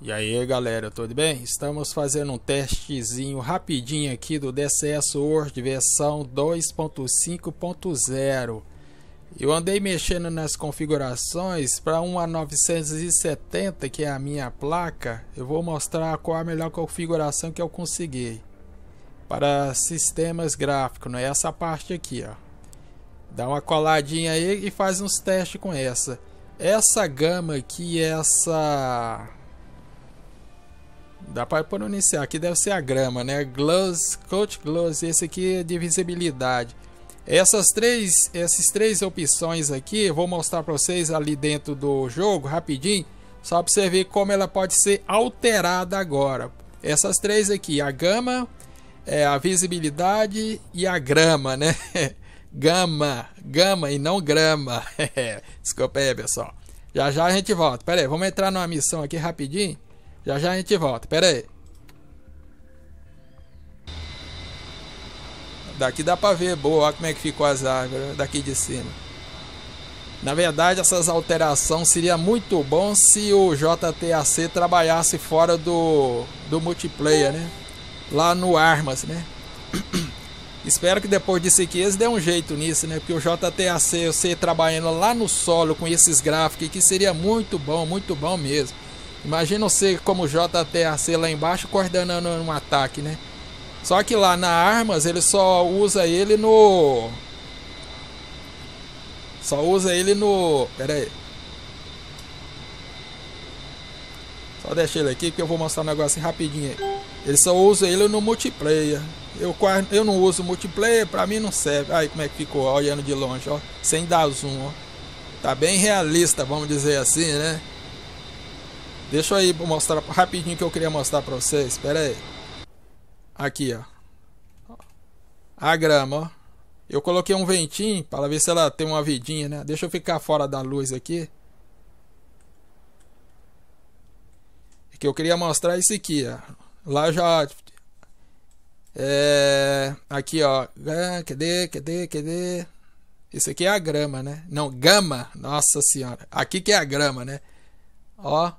E aí galera, tudo bem? Estamos fazendo um testezinho rapidinho aqui do DCS Word versão 2.5.0 Eu andei mexendo nas configurações para uma 970 que é a minha placa. Eu vou mostrar qual a melhor configuração que eu consegui Para sistemas gráficos, não é essa parte aqui ó. Dá uma coladinha aí e faz uns testes com essa. Essa gama aqui, essa Dá para pronunciar. Aqui deve ser a grama, né? Gloss, Coach Gloss. Esse aqui é de visibilidade. Essas três, essas três opções aqui, eu vou mostrar para vocês ali dentro do jogo, rapidinho. Só para você ver como ela pode ser alterada agora. Essas três aqui, a gama, é, a visibilidade e a grama, né? gama, gama e não grama. Desculpa aí, pessoal. Já já a gente volta. Pera aí, vamos entrar numa missão aqui rapidinho. Já já a gente volta, pera aí. Daqui dá pra ver, boa, olha como é que ficou as árvores daqui de cima. Na verdade, essas alterações seria muito bom se o JTAC trabalhasse fora do, do multiplayer, né? Lá no Armas, né? Espero que depois disso aqui eles dêem um jeito nisso, né? Porque o JTAC, você trabalhando lá no solo com esses gráficos aqui, seria muito bom, muito bom mesmo. Imagina você como JTAC lá embaixo coordenando um ataque, né? Só que lá na armas ele só usa ele no só usa ele no, pera aí. Só deixa ele aqui que eu vou mostrar um negócio rapidinho aí. Ele só usa ele no multiplayer. Eu, eu não uso multiplayer, pra mim não serve. Aí como é que ficou, olhando de longe, ó. Sem dar zoom, ó. Tá bem realista, vamos dizer assim, né? Deixa eu aí mostrar rapidinho que eu queria mostrar pra vocês. Espera aí. Aqui, ó. A grama, ó. Eu coloquei um ventinho para ver se ela tem uma vidinha, né? Deixa eu ficar fora da luz aqui. Que eu queria mostrar isso aqui, ó. Lá já... É... Aqui, ó. Cadê, cadê, cadê? Isso aqui é a grama, né? Não, gama. Nossa senhora. Aqui que é a grama, né? Ó.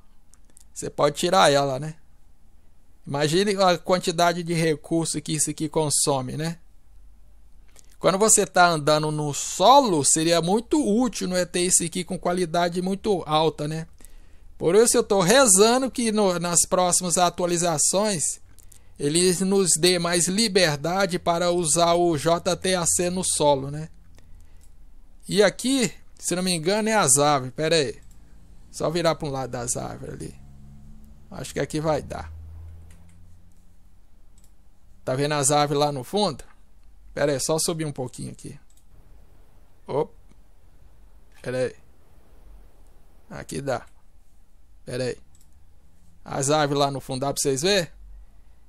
Você pode tirar ela, né? Imagine a quantidade de recurso que isso aqui consome, né? Quando você está andando no solo, seria muito útil não é, ter isso aqui com qualidade muito alta, né? Por isso eu estou rezando que no, nas próximas atualizações eles nos dê mais liberdade para usar o JTAC no solo, né? E aqui, se não me engano, é as árvores. Pera aí. Só virar para um lado das árvores ali. Acho que aqui vai dar. Tá vendo as árvores lá no fundo? Pera aí, só subir um pouquinho aqui. Opa. Pera aí. Aqui dá. Pera aí. As árvores lá no fundo, dá pra vocês verem?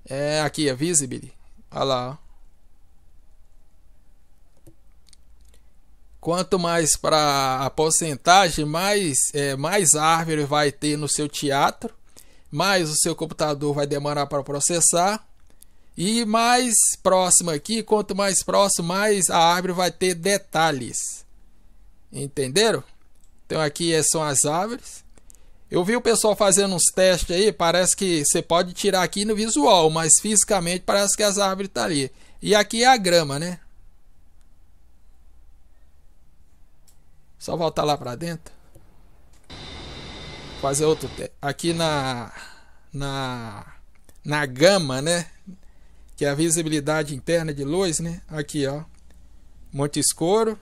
É aqui, é visible. Olha lá, ó. Quanto mais para a porcentagem, mais, é, mais árvore vai ter no seu teatro mais o seu computador vai demorar para processar. E mais próximo aqui, quanto mais próximo, mais a árvore vai ter detalhes. Entenderam? Então aqui são as árvores. Eu vi o pessoal fazendo uns testes aí, parece que você pode tirar aqui no visual, mas fisicamente parece que as árvores estão tá ali. E aqui é a grama, né? Só voltar lá para dentro fazer outro aqui na na na gama, né? Que é a visibilidade interna de luz, né? Aqui, ó. Muito escuro.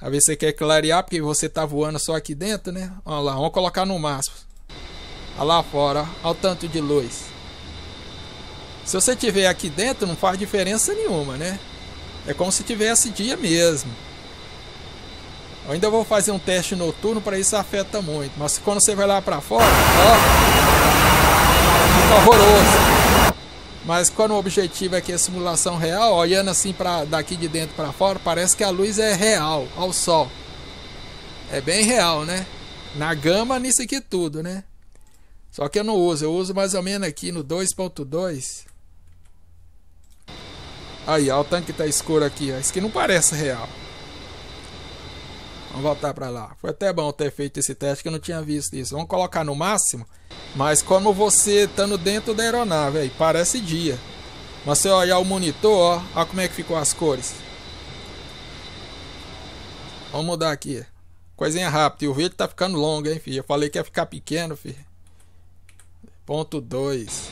A ver se você quer clarear, porque você tá voando só aqui dentro, né? Olha lá, vamos colocar no máximo. Lá fora, olha o tanto de luz. Se você tiver aqui dentro, não faz diferença nenhuma, né? É como se tivesse dia mesmo. Eu ainda vou fazer um teste noturno para isso afeta muito. Mas quando você vai lá para fora, ó, fica horroroso. Mas quando o objetivo é que é simulação real, olhando assim para daqui de dentro para fora, parece que a luz é real ao sol. É bem real, né? Na gama nisso aqui tudo, né? Só que eu não uso, eu uso mais ou menos aqui no 2.2. Aí, ó, o tanque tá escuro aqui, ó. Isso aqui não parece real. Vamos voltar para lá. Foi até bom ter feito esse teste que eu não tinha visto isso. Vamos colocar no máximo. Mas como você estando dentro da aeronave, aí, parece dia. Mas se olhar o monitor, ó, ó como é que ficou as cores. Vamos mudar aqui. Coisinha rápida. E o vídeo tá ficando longo, hein, filho. Eu falei que ia ficar pequeno, filho. Ponto 2.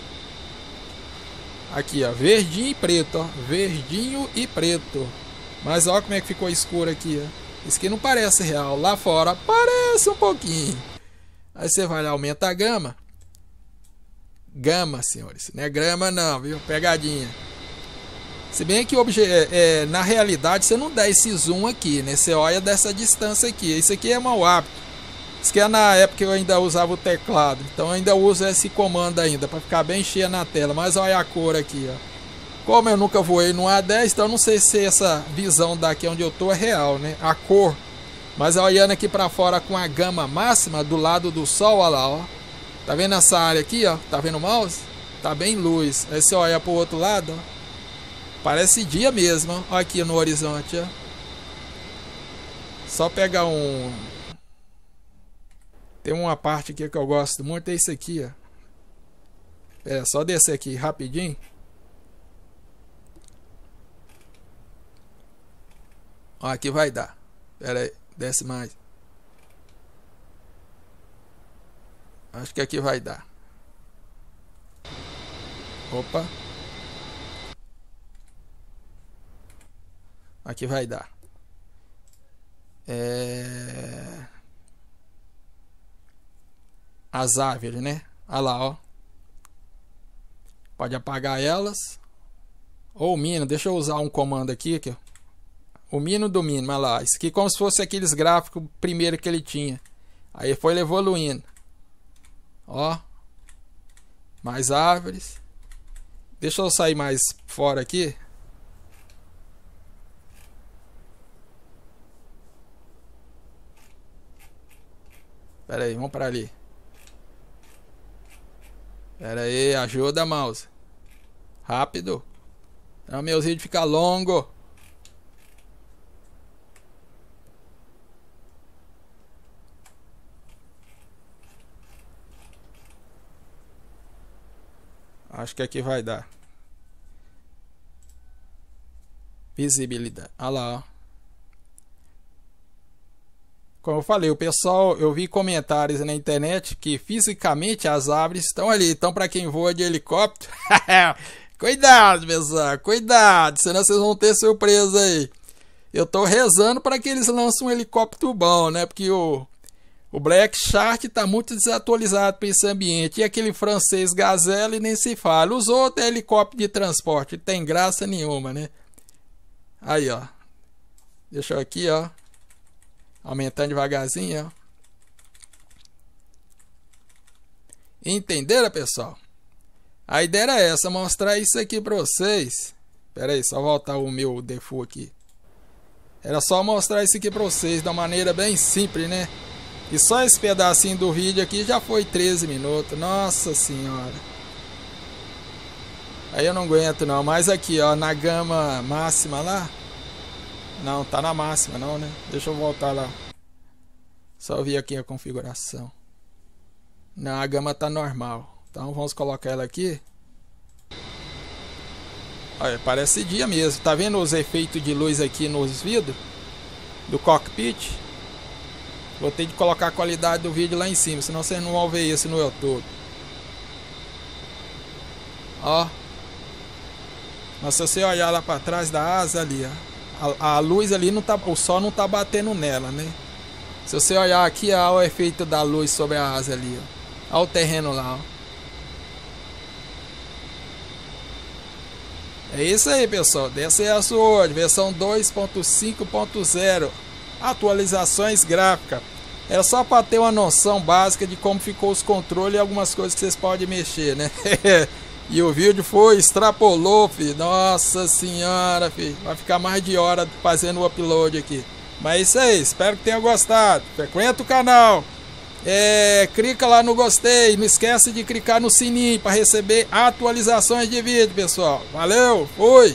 Aqui, ó. Verdinho e preto, ó. Verdinho e preto. Mas ó como é que ficou escuro aqui, ó. Isso aqui não parece real. Lá fora parece um pouquinho. Aí você vai lá, aumenta a gama. Gama, senhores. Não é grama não, viu? Pegadinha. Se bem que é, é, na realidade você não dá esse zoom aqui, né? Você olha dessa distância aqui. Isso aqui é mau hábito. Isso que é na época que eu ainda usava o teclado. Então eu ainda uso esse comando ainda para ficar bem cheia na tela. Mas olha a cor aqui, ó. Como eu nunca voei no A10, então não sei se essa visão daqui onde eu tô é real, né? A cor. Mas olhando aqui para fora com a gama máxima do lado do sol, olha lá, ó. Tá vendo essa área aqui, ó? Tá vendo o mouse? Tá bem luz. Aí você olha pro outro lado, ó. Parece dia mesmo, ó, aqui no horizonte, ó. Só pegar um... Tem uma parte aqui que eu gosto muito, é isso aqui, ó. É, só descer aqui rapidinho. Ó, aqui vai dar. Pera aí, desce mais. Acho que aqui vai dar. Opa. Aqui vai dar. É... As árvores, né? Olha lá, ó. Pode apagar elas. Ou mínimo, deixa eu usar um comando aqui, aqui O mínimo do mínimo, olha lá. Isso aqui como se fosse aqueles gráficos primeiro que ele tinha. Aí foi evoluindo. Ó. Mais árvores. Deixa eu sair mais fora aqui. Pera aí, vamos para ali. Pera aí, ajuda, mouse. Rápido. Não, meu vídeo fica longo. Acho que aqui vai dar. Visibilidade. Olha lá. Como eu falei, o pessoal, eu vi comentários na internet que fisicamente as árvores estão ali. Então, para quem voa de helicóptero, cuidado, pessoal, cuidado, senão vocês vão ter surpresa aí. Eu tô rezando para que eles lancem um helicóptero bom, né? Porque o, o Black Shark tá muito desatualizado para esse ambiente. E aquele francês Gazelle nem se fala. Os outros é helicóptero de transporte, tem graça nenhuma, né? Aí, ó. Deixa eu aqui, ó. Aumentando devagarzinho, ó. Entenderam, pessoal? A ideia era essa, mostrar isso aqui para vocês. Pera aí, só voltar o meu default aqui. Era só mostrar isso aqui para vocês uma maneira bem simples, né? E só esse pedacinho do vídeo aqui já foi 13 minutos. Nossa senhora. Aí eu não aguento não. Mas aqui, ó, na gama máxima lá. Não, tá na máxima não, né? Deixa eu voltar lá. Só ver aqui a configuração. Não, a gama tá normal. Então vamos colocar ela aqui. Olha, parece dia mesmo. Tá vendo os efeitos de luz aqui nos vidros? Do cockpit? Vou ter de colocar a qualidade do vídeo lá em cima, senão vocês não vão ver isso no YouTube. Ó. Mas se você olhar lá para trás da asa ali, ó. A, a, luz ali não tá, o sol não tá batendo nela, né? Se você olhar aqui, olha o efeito da luz sobre a asa ali, ó. Olha o terreno lá, ó. É isso aí, pessoal. Dessa é a sua versão 2.5.0. Atualizações gráficas. É só para ter uma noção básica de como ficou os controles e algumas coisas que vocês podem mexer, né? E o vídeo foi, extrapolou, filho. Nossa senhora, filho. Vai ficar mais de hora fazendo o upload aqui. Mas é isso aí, espero que tenha gostado. Frequenta o canal. É, clica lá no gostei. Não esquece de clicar no sininho para receber atualizações de vídeo, pessoal. Valeu, fui!